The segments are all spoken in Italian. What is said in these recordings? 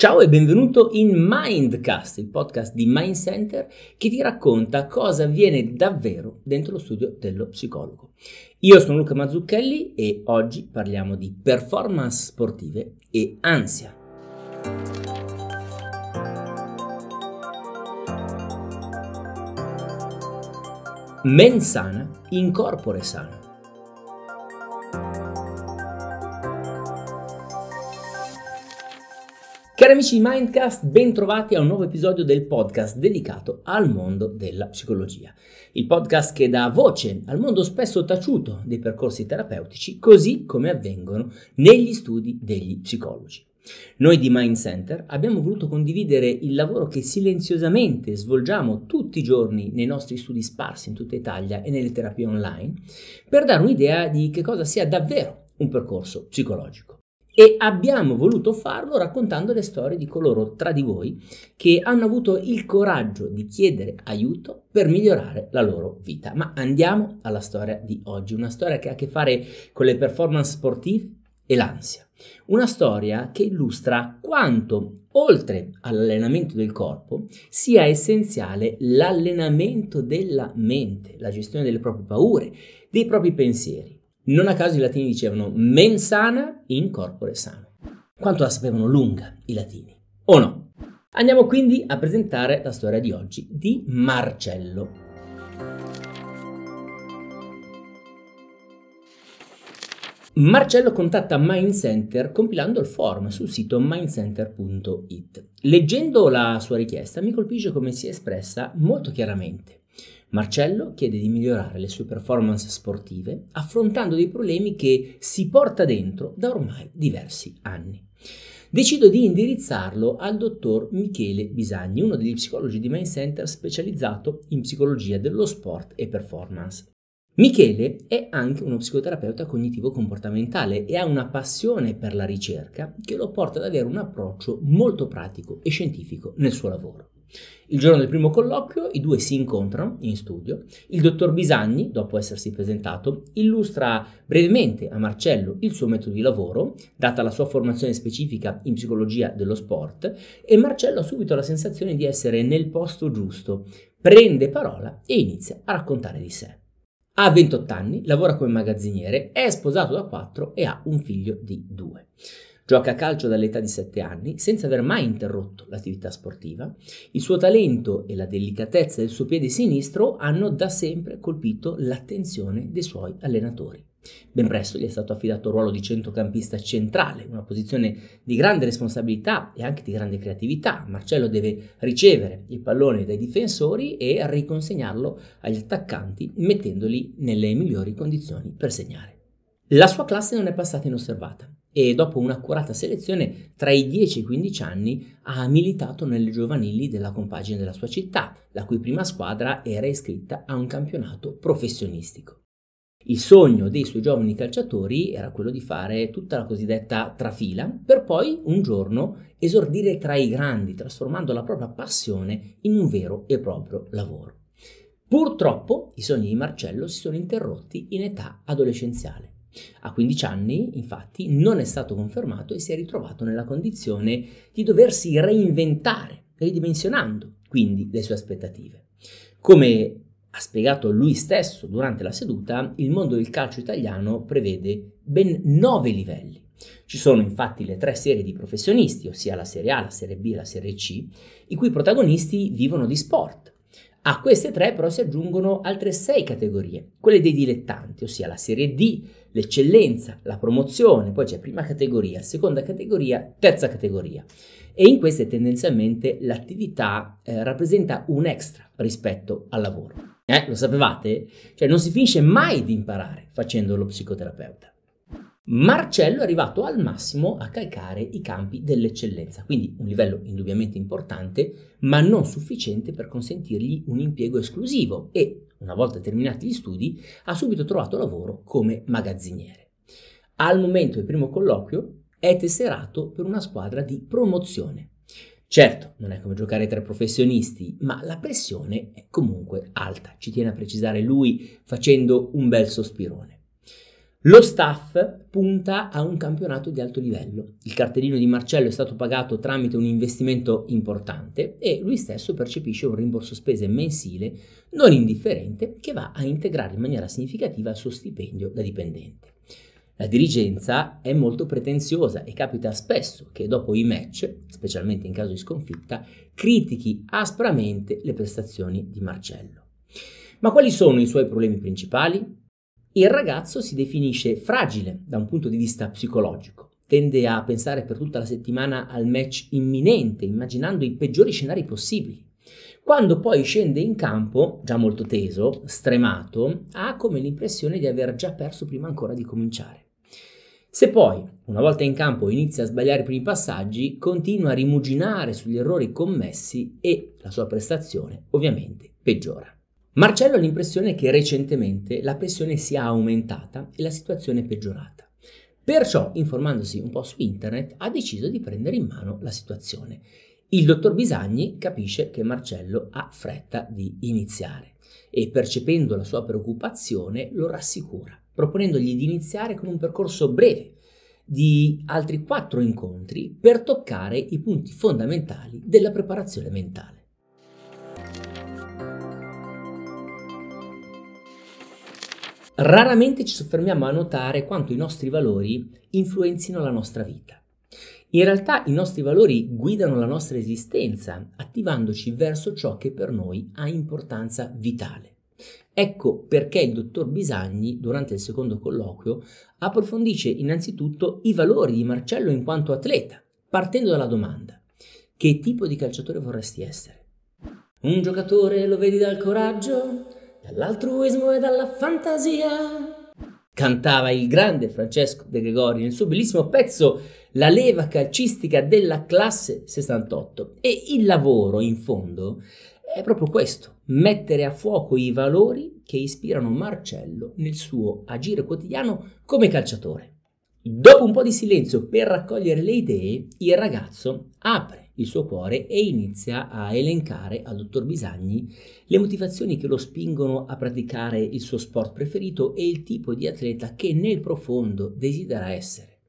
Ciao e benvenuto in Mindcast, il podcast di Mind Center che ti racconta cosa avviene davvero dentro lo studio dello psicologo. Io sono Luca Mazzucchelli e oggi parliamo di performance sportive e ansia. Men sana, in corpore sano. Cari amici di Mindcast, bentrovati a un nuovo episodio del podcast dedicato al mondo della psicologia. Il podcast che dà voce al mondo spesso taciuto dei percorsi terapeutici, così come avvengono negli studi degli psicologi. Noi di Mind Center abbiamo voluto condividere il lavoro che silenziosamente svolgiamo tutti i giorni nei nostri studi sparsi in tutta Italia e nelle terapie online per dare un'idea di che cosa sia davvero un percorso psicologico e abbiamo voluto farlo raccontando le storie di coloro tra di voi che hanno avuto il coraggio di chiedere aiuto per migliorare la loro vita. Ma andiamo alla storia di oggi, una storia che ha a che fare con le performance sportive e l'ansia. Una storia che illustra quanto, oltre all'allenamento del corpo, sia essenziale l'allenamento della mente, la gestione delle proprie paure, dei propri pensieri. Non a caso i latini dicevano men sana in corpore sano. Quanto la sapevano lunga i latini, o no? Andiamo quindi a presentare la storia di oggi di Marcello. Marcello contatta Mind Center compilando il form sul sito mindcenter.it. Leggendo la sua richiesta mi colpisce come si è espressa molto chiaramente. Marcello chiede di migliorare le sue performance sportive affrontando dei problemi che si porta dentro da ormai diversi anni. Decido di indirizzarlo al dottor Michele Bisagni, uno degli psicologi di Mind Center specializzato in psicologia dello sport e performance. Michele è anche uno psicoterapeuta cognitivo-comportamentale e ha una passione per la ricerca che lo porta ad avere un approccio molto pratico e scientifico nel suo lavoro. Il giorno del primo colloquio i due si incontrano in studio. Il dottor Bisagni, dopo essersi presentato, illustra brevemente a Marcello il suo metodo di lavoro, data la sua formazione specifica in psicologia dello sport, e Marcello ha subito la sensazione di essere nel posto giusto, prende parola e inizia a raccontare di sé. Ha 28 anni, lavora come magazziniere, è sposato da 4 e ha un figlio di 2. Gioca a calcio dall'età di 7 anni senza aver mai interrotto l'attività sportiva. Il suo talento e la delicatezza del suo piede sinistro hanno da sempre colpito l'attenzione dei suoi allenatori. Ben presto gli è stato affidato il ruolo di centrocampista centrale, una posizione di grande responsabilità e anche di grande creatività. Marcello deve ricevere il pallone dai difensori e riconsegnarlo agli attaccanti, mettendoli nelle migliori condizioni per segnare. La sua classe non è passata inosservata e dopo un'accurata selezione tra i 10 e i 15 anni ha militato nelle giovanili della compagine della sua città, la cui prima squadra era iscritta a un campionato professionistico. Il sogno dei suoi giovani calciatori era quello di fare tutta la cosiddetta trafila per poi un giorno esordire tra i grandi, trasformando la propria passione in un vero e proprio lavoro. Purtroppo i sogni di Marcello si sono interrotti in età adolescenziale. A 15 anni, infatti, non è stato confermato e si è ritrovato nella condizione di doversi reinventare, ridimensionando quindi le sue aspettative. Come ha spiegato lui stesso durante la seduta, il mondo del calcio italiano prevede ben nove livelli. Ci sono infatti le tre serie di professionisti, ossia la Serie A, la Serie B e la Serie C, i cui protagonisti vivono di sport. A queste tre però si aggiungono altre sei categorie, quelle dei dilettanti, ossia la Serie D, l'eccellenza, la promozione, poi c'è prima categoria, seconda categoria, terza categoria. E in queste tendenzialmente l'attività eh, rappresenta un extra rispetto al lavoro. Eh, lo sapevate? Cioè non si finisce mai di imparare facendo lo psicoterapeuta. Marcello è arrivato al massimo a calcare i campi dell'eccellenza, quindi un livello indubbiamente importante, ma non sufficiente per consentirgli un impiego esclusivo e, una volta terminati gli studi, ha subito trovato lavoro come magazziniere. Al momento del primo colloquio è tesserato per una squadra di promozione. Certo, non è come giocare tra professionisti, ma la pressione è comunque alta, ci tiene a precisare lui facendo un bel sospirone. Lo staff punta a un campionato di alto livello. Il cartellino di Marcello è stato pagato tramite un investimento importante e lui stesso percepisce un rimborso spese mensile non indifferente che va a integrare in maniera significativa il suo stipendio da dipendente. La dirigenza è molto pretenziosa e capita spesso che dopo i match, specialmente in caso di sconfitta, critichi aspramente le prestazioni di Marcello. Ma quali sono i suoi problemi principali? Il ragazzo si definisce fragile da un punto di vista psicologico, tende a pensare per tutta la settimana al match imminente, immaginando i peggiori scenari possibili. Quando poi scende in campo, già molto teso, stremato, ha come l'impressione di aver già perso prima ancora di cominciare. Se poi, una volta in campo, inizia a sbagliare i primi passaggi, continua a rimuginare sugli errori commessi e la sua prestazione ovviamente peggiora. Marcello ha l'impressione che recentemente la pressione sia aumentata e la situazione peggiorata. Perciò, informandosi un po' su internet, ha deciso di prendere in mano la situazione. Il dottor Bisagni capisce che Marcello ha fretta di iniziare e percependo la sua preoccupazione lo rassicura, proponendogli di iniziare con un percorso breve di altri quattro incontri per toccare i punti fondamentali della preparazione mentale. Raramente ci soffermiamo a notare quanto i nostri valori influenzino la nostra vita. In realtà i nostri valori guidano la nostra esistenza, attivandoci verso ciò che per noi ha importanza vitale. Ecco perché il dottor Bisagni, durante il secondo colloquio, approfondisce innanzitutto i valori di Marcello in quanto atleta, partendo dalla domanda: che tipo di calciatore vorresti essere? Un giocatore lo vedi dal coraggio? Dall'altruismo e dalla fantasia. Cantava il grande Francesco De Gregori nel suo bellissimo pezzo La leva calcistica della classe 68. E il lavoro, in fondo, è proprio questo, mettere a fuoco i valori che ispirano Marcello nel suo agire quotidiano come calciatore. Dopo un po' di silenzio per raccogliere le idee, il ragazzo apre il suo cuore e inizia a elencare al dottor Bisagni le motivazioni che lo spingono a praticare il suo sport preferito e il tipo di atleta che nel profondo desidera essere.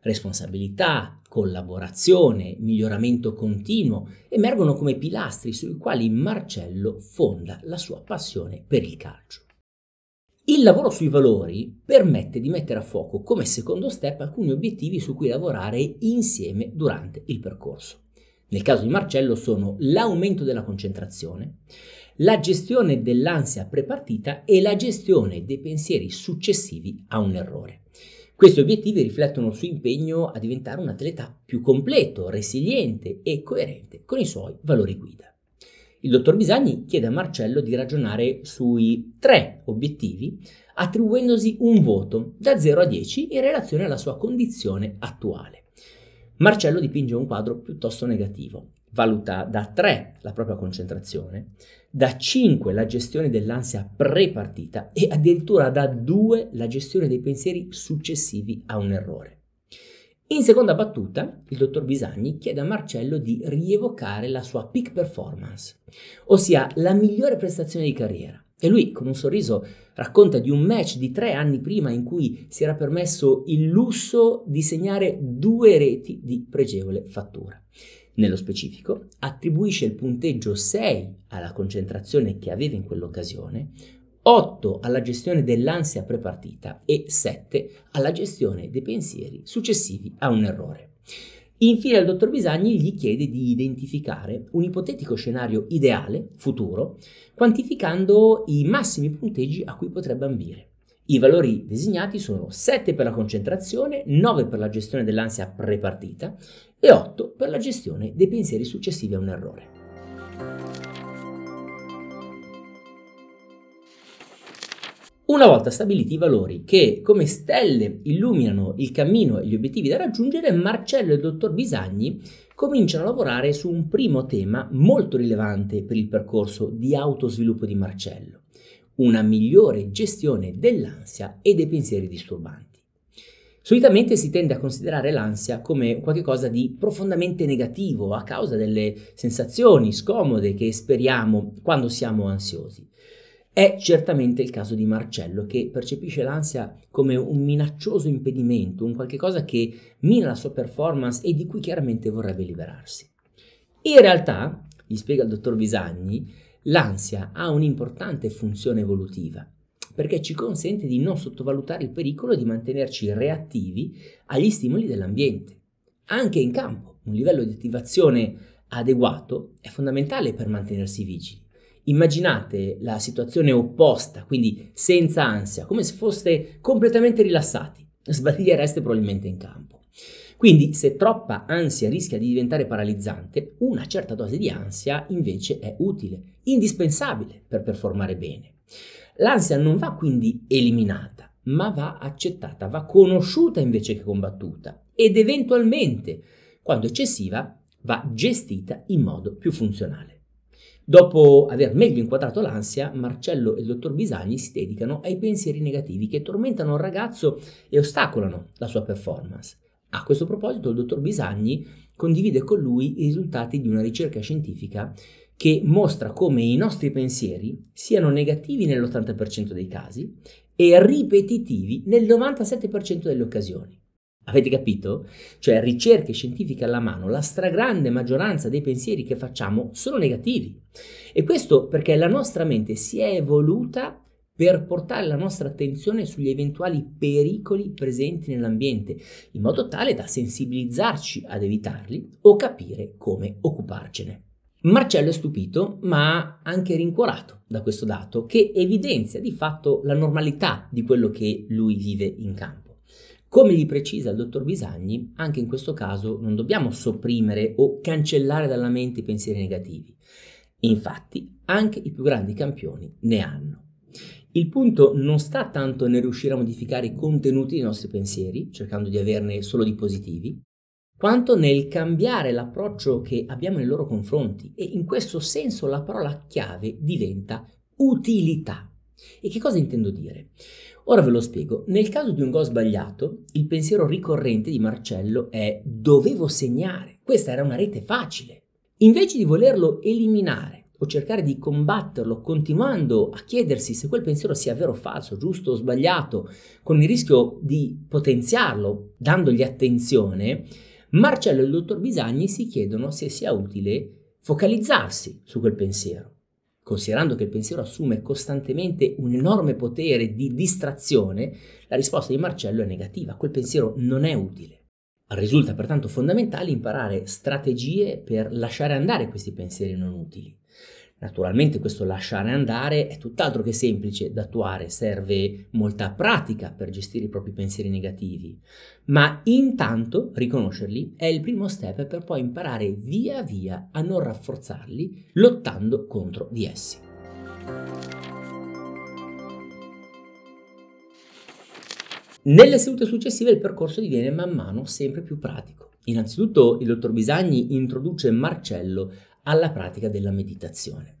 Responsabilità, collaborazione, miglioramento continuo emergono come pilastri sui quali Marcello fonda la sua passione per il calcio. Il lavoro sui valori permette di mettere a fuoco come secondo step alcuni obiettivi su cui lavorare insieme durante il percorso. Nel caso di Marcello sono l'aumento della concentrazione, la gestione dell'ansia prepartita e la gestione dei pensieri successivi a un errore. Questi obiettivi riflettono il suo impegno a diventare un atleta più completo, resiliente e coerente con i suoi valori guida. Il dottor Bisagni chiede a Marcello di ragionare sui tre obiettivi attribuendosi un voto da 0 a 10 in relazione alla sua condizione attuale. Marcello dipinge un quadro piuttosto negativo. Valuta da 3 la propria concentrazione, da 5 la gestione dell'ansia prepartita e addirittura da 2 la gestione dei pensieri successivi a un errore. In seconda battuta, il dottor Bisagni chiede a Marcello di rievocare la sua peak performance, ossia la migliore prestazione di carriera. E lui, con un sorriso, racconta di un match di tre anni prima in cui si era permesso il lusso di segnare due reti di pregevole fattura. Nello specifico, attribuisce il punteggio 6 alla concentrazione che aveva in quell'occasione, 8 alla gestione dell'ansia prepartita e 7 alla gestione dei pensieri successivi a un errore. Infine il dottor Bisagni gli chiede di identificare un ipotetico scenario ideale, futuro, quantificando i massimi punteggi a cui potrebbe ambire. I valori designati sono 7 per la concentrazione, 9 per la gestione dell'ansia prepartita e 8 per la gestione dei pensieri successivi a un errore. Una volta stabiliti i valori che come stelle illuminano il cammino e gli obiettivi da raggiungere, Marcello e il dottor Bisagni cominciano a lavorare su un primo tema molto rilevante per il percorso di autosviluppo di Marcello, una migliore gestione dell'ansia e dei pensieri disturbanti. Solitamente si tende a considerare l'ansia come qualcosa di profondamente negativo a causa delle sensazioni scomode che esperiamo quando siamo ansiosi. È certamente il caso di Marcello che percepisce l'ansia come un minaccioso impedimento, un qualche cosa che mina la sua performance e di cui chiaramente vorrebbe liberarsi. In realtà, gli spiega il dottor Bisagni, l'ansia ha un'importante funzione evolutiva perché ci consente di non sottovalutare il pericolo e di mantenerci reattivi agli stimoli dell'ambiente. Anche in campo, un livello di attivazione adeguato è fondamentale per mantenersi vigili. Immaginate la situazione opposta, quindi senza ansia, come se foste completamente rilassati. Sbagliereste probabilmente in campo. Quindi, se troppa ansia rischia di diventare paralizzante, una certa dose di ansia invece è utile, indispensabile per performare bene. L'ansia non va quindi eliminata, ma va accettata, va conosciuta invece che combattuta ed eventualmente, quando eccessiva, va gestita in modo più funzionale. Dopo aver meglio inquadrato l'ansia, Marcello e il dottor Bisagni si dedicano ai pensieri negativi che tormentano il ragazzo e ostacolano la sua performance. A questo proposito, il dottor Bisagni condivide con lui i risultati di una ricerca scientifica che mostra come i nostri pensieri siano negativi nell'80% dei casi e ripetitivi nel 97% delle occasioni. Avete capito? Cioè, ricerche scientifiche alla mano, la stragrande maggioranza dei pensieri che facciamo sono negativi. E questo perché la nostra mente si è evoluta per portare la nostra attenzione sugli eventuali pericoli presenti nell'ambiente, in modo tale da sensibilizzarci ad evitarli o capire come occuparcene. Marcello è stupito, ma anche rincuorato da questo dato che evidenzia di fatto la normalità di quello che lui vive in campo. Come gli precisa il dottor Bisagni, anche in questo caso non dobbiamo sopprimere o cancellare dalla mente i pensieri negativi. Infatti, anche i più grandi campioni ne hanno. Il punto non sta tanto nel riuscire a modificare i contenuti dei nostri pensieri, cercando di averne solo di positivi, quanto nel cambiare l'approccio che abbiamo nei loro confronti e in questo senso la parola chiave diventa utilità. E che cosa intendo dire? Ora ve lo spiego. Nel caso di un gol sbagliato, il pensiero ricorrente di Marcello è dovevo segnare. Questa era una rete facile. Invece di volerlo eliminare o cercare di combatterlo continuando a chiedersi se quel pensiero sia vero o falso, giusto o sbagliato, con il rischio di potenziarlo dandogli attenzione, Marcello e il dottor Bisagni si chiedono se sia utile focalizzarsi su quel pensiero considerando che il pensiero assume costantemente un enorme potere di distrazione, la risposta di Marcello è negativa, quel pensiero non è utile. Risulta pertanto fondamentale imparare strategie per lasciare andare questi pensieri non utili. Naturalmente questo lasciare andare è tutt'altro che semplice da attuare, serve molta pratica per gestire i propri pensieri negativi, ma intanto riconoscerli è il primo step per poi imparare via via a non rafforzarli lottando contro di essi. Nelle sedute successive il percorso diviene man mano sempre più pratico. Innanzitutto il dottor Bisagni introduce Marcello alla pratica della meditazione.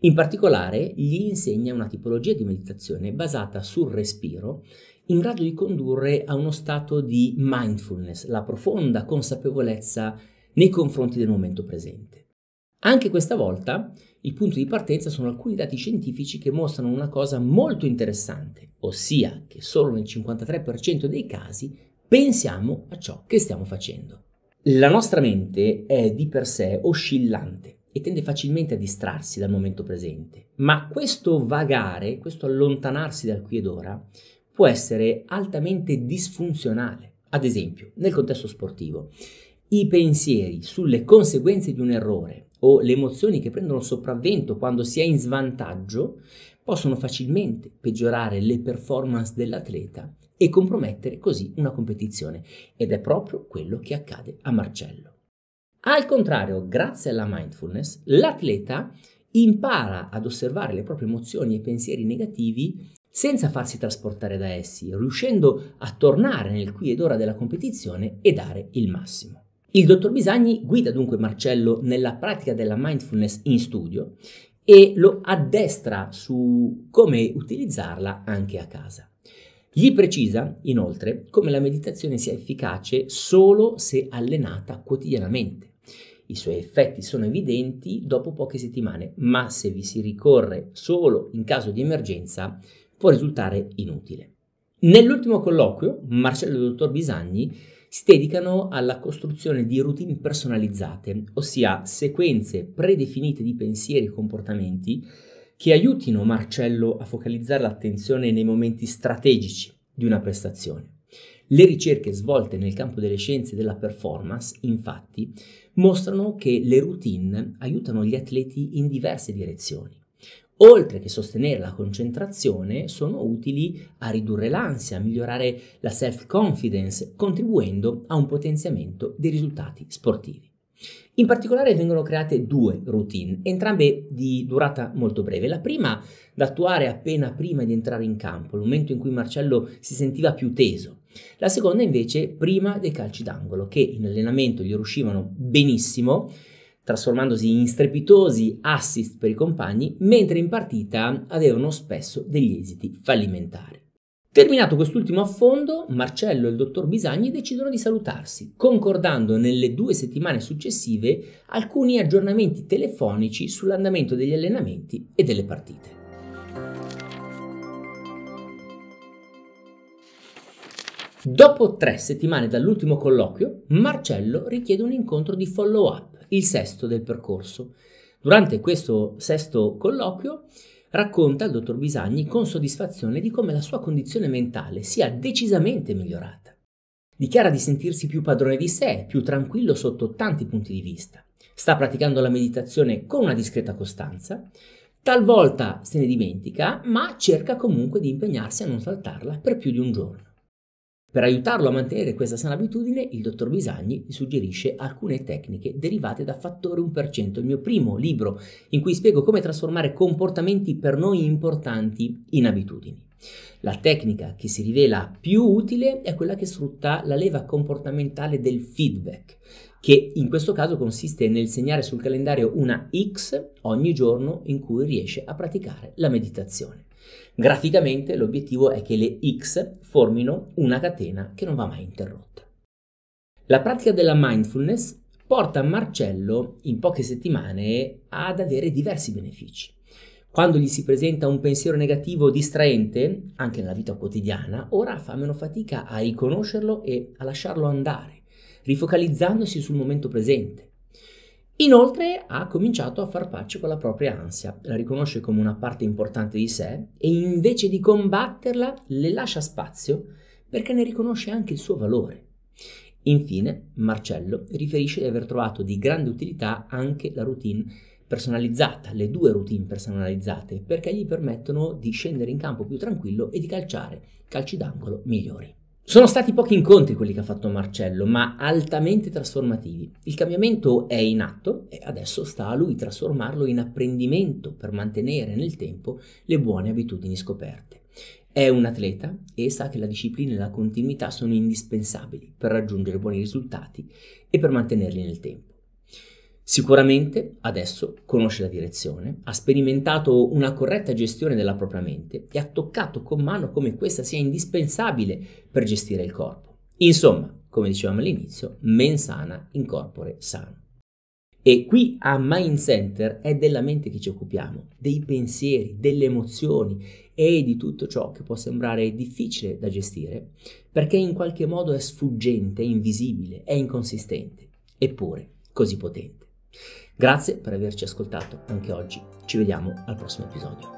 In particolare gli insegna una tipologia di meditazione basata sul respiro in grado di condurre a uno stato di mindfulness, la profonda consapevolezza nei confronti del momento presente. Anche questa volta il punto di partenza sono alcuni dati scientifici che mostrano una cosa molto interessante, ossia che solo nel 53% dei casi pensiamo a ciò che stiamo facendo. La nostra mente è di per sé oscillante e tende facilmente a distrarsi dal momento presente, ma questo vagare, questo allontanarsi dal qui ed ora, può essere altamente disfunzionale. Ad esempio, nel contesto sportivo, i pensieri sulle conseguenze di un errore o le emozioni che prendono sopravvento quando si è in svantaggio possono facilmente peggiorare le performance dell'atleta e compromettere così una competizione. Ed è proprio quello che accade a Marcello. Al contrario, grazie alla mindfulness, l'atleta impara ad osservare le proprie emozioni e pensieri negativi senza farsi trasportare da essi, riuscendo a tornare nel qui ed ora della competizione e dare il massimo. Il dottor Bisagni guida dunque Marcello nella pratica della mindfulness in studio e lo addestra su come utilizzarla anche a casa. Gli precisa, inoltre, come la meditazione sia efficace solo se allenata quotidianamente. I suoi effetti sono evidenti dopo poche settimane, ma se vi si ricorre solo in caso di emergenza può risultare inutile. Nell'ultimo colloquio, Marcello e il dottor Bisagni si dedicano alla costruzione di routine personalizzate, ossia sequenze predefinite di pensieri e comportamenti che aiutino Marcello a focalizzare l'attenzione nei momenti strategici di una prestazione. Le ricerche svolte nel campo delle scienze della performance, infatti, mostrano che le routine aiutano gli atleti in diverse direzioni. Oltre che sostenere la concentrazione, sono utili a ridurre l'ansia, a migliorare la self-confidence, contribuendo a un potenziamento dei risultati sportivi. In particolare vengono create due routine, entrambe di durata molto breve. La prima da attuare appena prima di entrare in campo, il momento in cui Marcello si sentiva più teso. La seconda invece prima dei calci d'angolo, che in allenamento gli riuscivano benissimo, trasformandosi in strepitosi assist per i compagni, mentre in partita avevano spesso degli esiti fallimentari. Terminato quest'ultimo affondo, Marcello e il dottor Bisagni decidono di salutarsi, concordando nelle due settimane successive alcuni aggiornamenti telefonici sull'andamento degli allenamenti e delle partite. Dopo tre settimane dall'ultimo colloquio, Marcello richiede un incontro di follow-up, il sesto del percorso. Durante questo sesto colloquio, racconta al dottor Bisagni con soddisfazione di come la sua condizione mentale sia decisamente migliorata. Dichiara di sentirsi più padrone di sé, più tranquillo sotto tanti punti di vista. Sta praticando la meditazione con una discreta costanza, talvolta se ne dimentica, ma cerca comunque di impegnarsi a non saltarla per più di un giorno. Per aiutarlo a mantenere questa sana abitudine, il dottor Bisagni suggerisce alcune tecniche derivate da Fattore 1%, il mio primo libro in cui spiego come trasformare comportamenti per noi importanti in abitudini. La tecnica che si rivela più utile è quella che sfrutta la leva comportamentale del feedback, che in questo caso consiste nel segnare sul calendario una X ogni giorno in cui riesce a praticare la meditazione. Graficamente l'obiettivo è che le X formino una catena che non va mai interrotta. La pratica della mindfulness porta Marcello in poche settimane ad avere diversi benefici. Quando gli si presenta un pensiero negativo distraente, anche nella vita quotidiana, ora fa meno fatica a riconoscerlo e a lasciarlo andare, rifocalizzandosi sul momento presente. Inoltre ha cominciato a far pace con la propria ansia, la riconosce come una parte importante di sé e invece di combatterla le lascia spazio perché ne riconosce anche il suo valore. Infine, Marcello riferisce di aver trovato di grande utilità anche la routine personalizzata, le due routine personalizzate, perché gli permettono di scendere in campo più tranquillo e di calciare calci d'angolo migliori. Sono stati pochi incontri quelli che ha fatto Marcello, ma altamente trasformativi. Il cambiamento è in atto e adesso sta a lui trasformarlo in apprendimento per mantenere nel tempo le buone abitudini scoperte. È un atleta e sa che la disciplina e la continuità sono indispensabili per raggiungere buoni risultati e per mantenerli nel tempo. Sicuramente adesso conosce la direzione, ha sperimentato una corretta gestione della propria mente e ha toccato con mano come questa sia indispensabile per gestire il corpo. Insomma, come dicevamo all'inizio, mens sana in corpore sano. E qui a Mind Center è della mente che ci occupiamo, dei pensieri, delle emozioni e di tutto ciò che può sembrare difficile da gestire, perché in qualche modo è sfuggente, è invisibile, è inconsistente, eppure così potente. Grazie per averci ascoltato anche oggi. Ci vediamo al prossimo episodio.